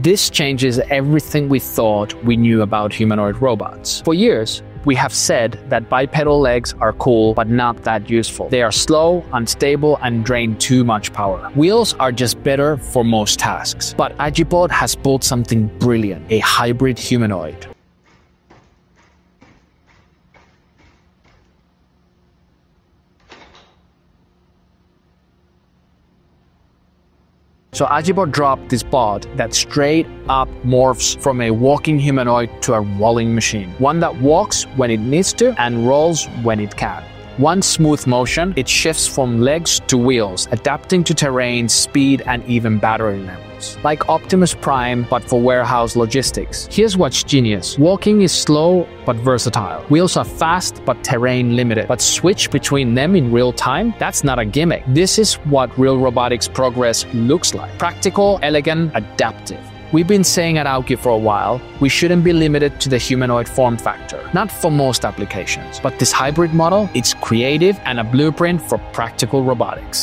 This changes everything we thought we knew about humanoid robots. For years, we have said that bipedal legs are cool but not that useful. They are slow, unstable, and drain too much power. Wheels are just better for most tasks. But Agibot has built something brilliant a hybrid humanoid. So Agibot dropped this bot that straight up morphs from a walking humanoid to a rolling machine. One that walks when it needs to and rolls when it can. One smooth motion, it shifts from legs to wheels, adapting to terrain, speed, and even battery levels. Like Optimus Prime, but for warehouse logistics. Here's what's genius. Walking is slow but versatile. Wheels are fast but terrain limited. But switch between them in real time? That's not a gimmick. This is what real robotics progress looks like. Practical, elegant, adaptive. We've been saying at Aukey for a while, we shouldn't be limited to the humanoid form factor. Not for most applications, but this hybrid model, it's creative and a blueprint for practical robotics.